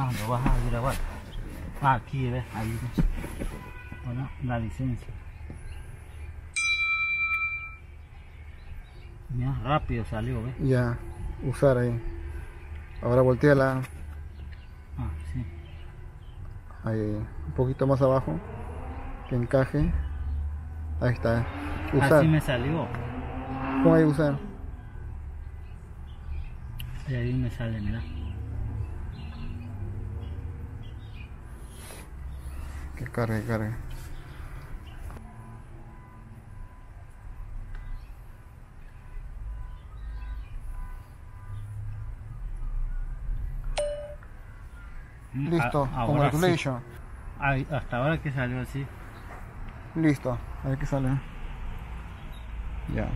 Ah, lo vas a grabar. Ah, aquí, ves, ahí. ves. Bueno, la licencia. Mira, rápido salió, ¿ves? Ya, usar ahí. Ahora volteala Ah, sí. ahí, un poquito más abajo. Que encaje. Ahí está. Usar. Así me salió. Pon ahí usar. Y ahí me sale, mira. Que cargue, cargue. Mm, Listo. a- ahora sí. Congratulations. Ay, hasta ahora que salió así. Listo. A ver qué sale. Ya.